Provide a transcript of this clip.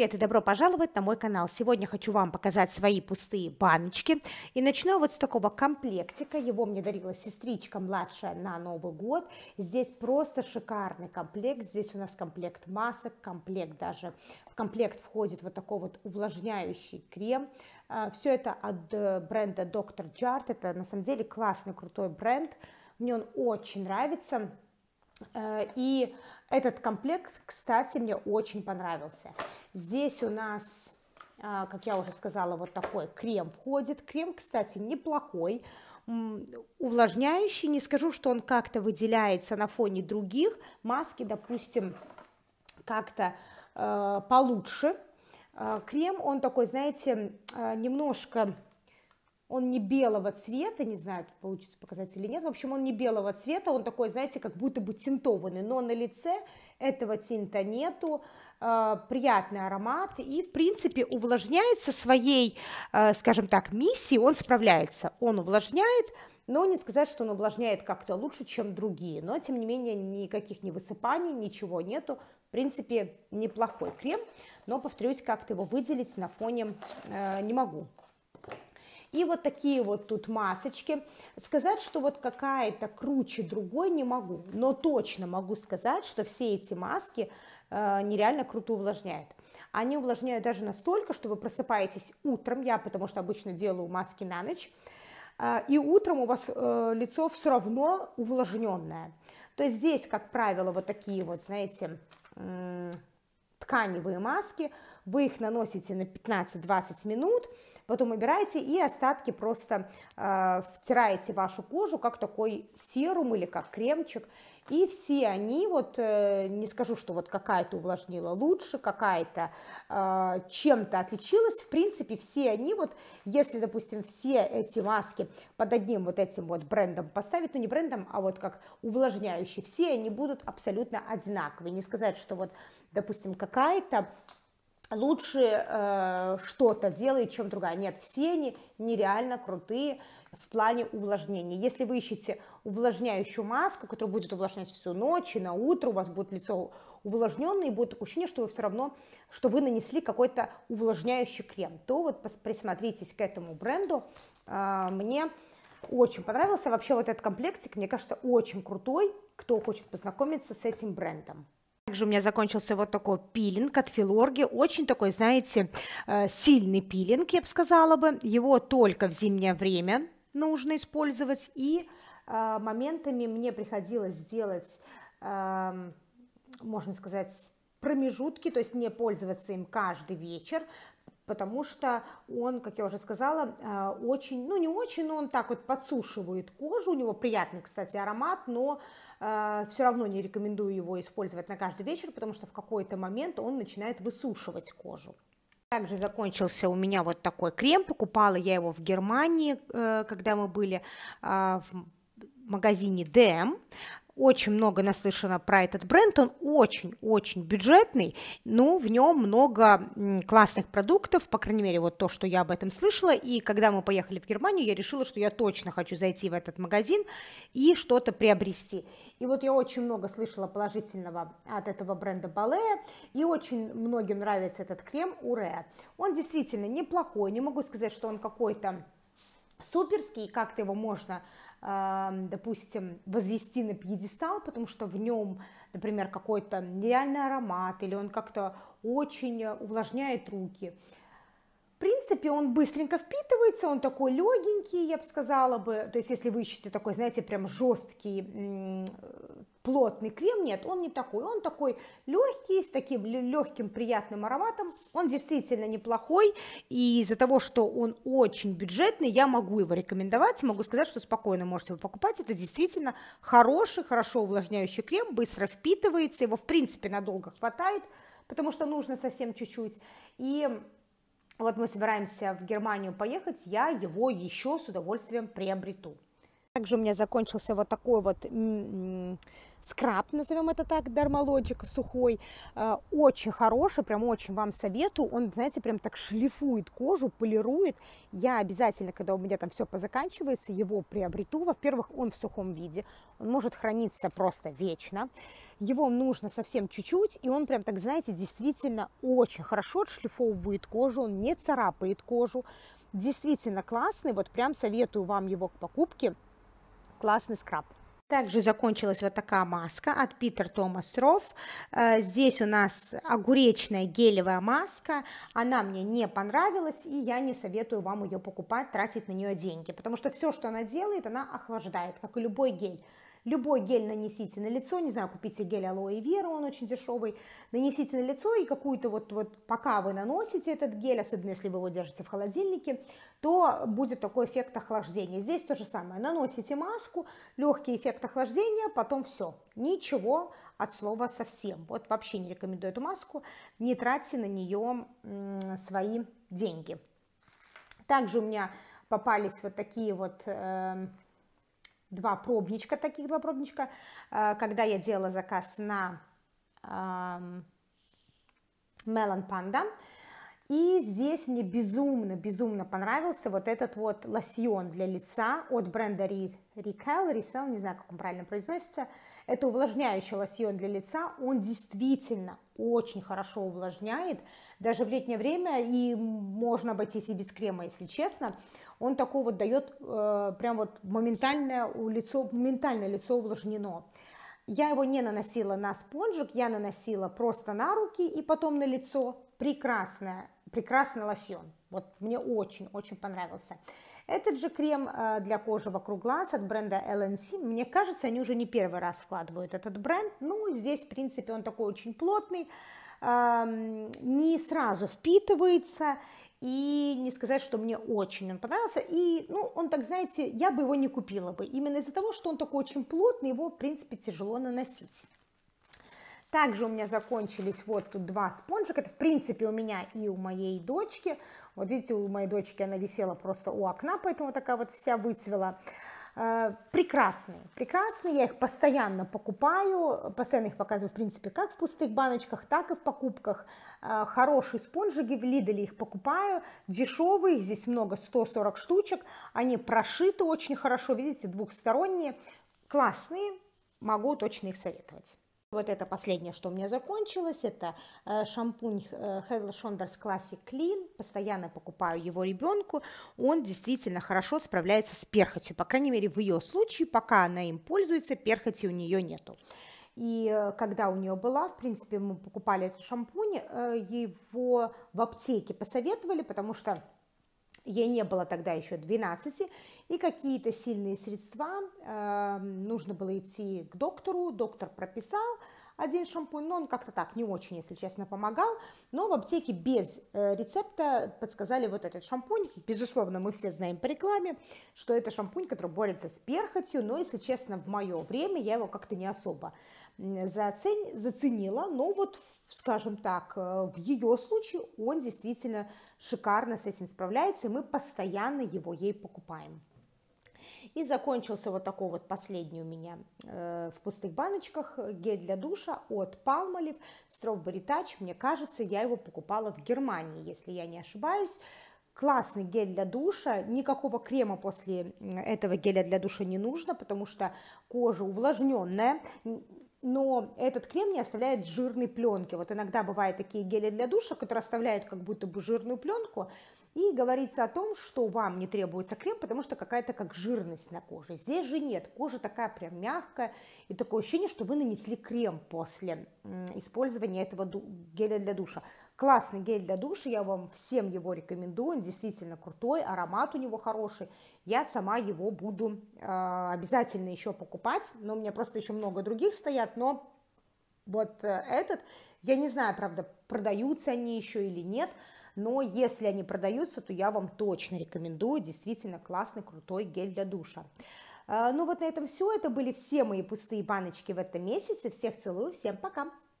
привет и добро пожаловать на мой канал. Сегодня хочу вам показать свои пустые баночки. И начну вот с такого комплектика. Его мне дарила сестричка младшая на Новый год. Здесь просто шикарный комплект. Здесь у нас комплект масок, комплект даже. В комплект входит вот такой вот увлажняющий крем. А, Все это от э, бренда Dr. Jart. Это на самом деле классный, крутой бренд. Мне он очень нравится. Э, и этот комплект, кстати, мне очень понравился. Здесь у нас, а, как я уже сказала, вот такой крем входит. Крем, кстати, неплохой, увлажняющий. Не скажу, что он как-то выделяется на фоне других. Маски, допустим, как-то э, получше. Э, крем, он такой, знаете, немножко он не белого цвета, не знаю, получится показать или нет, в общем, он не белого цвета, он такой, знаете, как будто бы тинтованный, но на лице этого тинта нету, э, приятный аромат, и, в принципе, увлажняется своей, э, скажем так, миссией, он справляется, он увлажняет, но не сказать, что он увлажняет как-то лучше, чем другие, но, тем не менее, никаких не высыпаний, ничего нету, в принципе, неплохой крем, но, повторюсь, как-то его выделить на фоне э, не могу. И вот такие вот тут масочки. Сказать, что вот какая-то круче другой не могу, но точно могу сказать, что все эти маски э, нереально круто увлажняют. Они увлажняют даже настолько, что вы просыпаетесь утром, я потому что обычно делаю маски на ночь, э, и утром у вас э, лицо все равно увлажненное. То есть здесь, как правило, вот такие вот, знаете, тканевые маски, вы их наносите на 15-20 минут, потом убираете и остатки просто э, втираете в вашу кожу, как такой серум или как кремчик, и все они, вот э, не скажу, что вот какая-то увлажнила лучше, какая-то э, чем-то отличилась, в принципе, все они вот, если, допустим, все эти маски под одним вот этим вот брендом поставить, ну не брендом, а вот как увлажняющие, все они будут абсолютно одинаковые, не сказать, что вот, допустим, какая-то лучше э, что-то делает, чем другая. Нет, все они нереально крутые в плане увлажнения. Если вы ищете увлажняющую маску, которая будет увлажнять всю ночь и на утро, у вас будет лицо увлажненное, и будет такое ощущение, что вы все равно, что вы нанесли какой-то увлажняющий крем, то вот присмотритесь к этому бренду. Э, мне очень понравился. Вообще вот этот комплектик, мне кажется, очень крутой, кто хочет познакомиться с этим брендом. Также у меня закончился вот такой пилинг от Филорги, очень такой, знаете, э, сильный пилинг, я бы сказала бы. Его только в зимнее время нужно использовать, и э, моментами мне приходилось делать, эм, можно сказать, промежутки, то есть не пользоваться им каждый вечер, потому что он, как я уже сказала, э, очень, ну не очень, но он так вот подсушивает кожу, у него приятный, кстати, аромат, но все равно не рекомендую его использовать на каждый вечер, потому что в какой-то момент он начинает высушивать кожу. Также закончился у меня вот такой крем, покупала я его в Германии, э, когда мы были в магазине DM очень много наслышано про этот бренд, он очень-очень бюджетный, но в нем много классных продуктов, по крайней мере, вот то, что я об этом слышала, и когда мы поехали в Германию, я решила, что я точно хочу зайти в этот магазин и что-то приобрести. И вот я очень много слышала положительного от этого бренда Балея, и очень многим нравится этот крем Уре. Он действительно неплохой, не могу сказать, что он какой-то суперский, как-то его можно допустим, возвести на пьедестал, потому что в нем, например, какой-то нереальный аромат, или он как-то очень увлажняет руки. В принципе, он быстренько впитывается, он такой легенький, я бы сказала бы. То есть, если вы ищете такой, знаете, прям жесткий, плотный крем, нет, он не такой. Он такой легкий, с таким легким приятным ароматом. Он действительно неплохой. И из-за того, что он очень бюджетный, я могу его рекомендовать. Могу сказать, что спокойно можете его покупать. Это действительно хороший, хорошо увлажняющий крем, быстро впитывается. Его, в принципе, надолго хватает, потому что нужно совсем чуть-чуть. И вот мы собираемся в Германию поехать, я его еще с удовольствием приобрету. Также у меня закончился вот такой вот скраб, назовем это так, Dermalogic сухой, э, очень хороший, прям очень вам советую, он, знаете, прям так шлифует кожу, полирует, я обязательно, когда у меня там все позаканчивается, его приобрету, во-первых, он в сухом виде, он может храниться просто вечно, его нужно совсем чуть-чуть, и он прям так, знаете, действительно очень хорошо отшлифовывает кожу, он не царапает кожу, действительно классный, вот прям советую вам его к покупке, классный скраб. Также закончилась вот такая маска от Питер Томас Ров. Здесь у нас огуречная гелевая маска. Она мне не понравилась, и я не советую вам ее покупать, тратить на нее деньги, потому что все, что она делает, она охлаждает, как и любой гель. Любой гель нанесите на лицо, не знаю, купите гель алоэ вера, он очень дешевый, нанесите на лицо и какую-то вот, вот пока вы наносите этот гель, особенно если вы его держите в холодильнике, то будет такой эффект охлаждения. Здесь то же самое, наносите маску, легкий эффект охлаждения, потом все, ничего от слова совсем. Вот вообще не рекомендую эту маску, не тратьте на нее свои деньги. Также у меня попались вот такие вот... Э, два пробничка, таких два пробничка, э, когда я делала заказ на Melon Panda. И здесь мне безумно, безумно понравился вот этот вот лосьон для лица от бренда Rikel, Rikel, не знаю, как он правильно произносится. Это увлажняющий лосьон для лица, он действительно очень хорошо увлажняет, даже в летнее время, и можно обойтись и без крема, если честно. Он такой вот дает э, прям вот моментальное лицо, моментальное лицо увлажнено. Я его не наносила на спонжик, я наносила просто на руки и потом на лицо. Прекрасная, прекрасный лосьон. Вот мне очень-очень понравился. Этот же крем э, для кожи вокруг глаз от бренда LNC, мне кажется, они уже не первый раз вкладывают этот бренд. Ну, здесь, в принципе, он такой очень плотный, не сразу впитывается, и не сказать, что мне очень он понравился. И, ну, он так, знаете, я бы его не купила бы, именно из-за того, что он такой очень плотный, его, в принципе, тяжело наносить. Также у меня закончились вот тут два спонжика. Это, в принципе, у меня и у моей дочки. Вот видите, у моей дочки она висела просто у окна, поэтому такая вот вся выцвела. Э, прекрасные, прекрасные, я их постоянно покупаю, постоянно их показываю, в принципе, как в пустых баночках, так и в покупках. Э, хорошие спонжики, в Lidl их покупаю, дешевые, здесь много, 140 штучек, они прошиты очень хорошо, видите, двухсторонние, классные, могу точно их советовать. Вот это последнее, что у меня закончилось, это э, шампунь э, Head Shoulders Classic Clean, постоянно покупаю его ребенку, он действительно хорошо справляется с перхотью, по крайней мере в ее случае, пока она им пользуется, перхоти у нее нету. И э, когда у нее была, в принципе, мы покупали этот шампунь, его в аптеке посоветовали, потому что ей не было тогда еще 12, и какие-то сильные средства, э, нужно было идти к доктору, доктор прописал один шампунь, но он как-то так не очень, если честно, помогал, но в аптеке без э, рецепта подсказали вот этот шампунь, безусловно, мы все знаем по рекламе, что это шампунь, который борется с перхотью, но, если честно, в мое время я его как-то не особо зацени, заценила, но вот скажем так, э, в ее случае он действительно шикарно с этим справляется, и мы постоянно его ей покупаем. И закончился вот такой вот последний у меня э, в пустых баночках гель для душа от Palmolive Strawberry Touch. Мне кажется, я его покупала в Германии, если я не ошибаюсь. Классный гель для душа, никакого крема после этого геля для душа не нужно, потому что кожа увлажненная, но этот крем не оставляет жирной пленки. Вот иногда бывают такие гели для душа, которые оставляют как будто бы жирную пленку, и говорится о том, что вам не требуется крем, потому что какая-то как жирность на коже. Здесь же нет, кожа такая прям мягкая, и такое ощущение, что вы нанесли крем после использования этого геля для душа. Классный гель для душа, я вам всем его рекомендую, он действительно крутой, аромат у него хороший. Я сама его буду э, обязательно еще покупать, но у меня просто еще много других стоят, но вот э, этот, я не знаю, правда, продаются они еще или нет, но если они продаются, то я вам точно рекомендую, действительно классный, крутой гель для душа. Э, ну вот на этом все, это были все мои пустые баночки в этом месяце, всех целую, всем пока!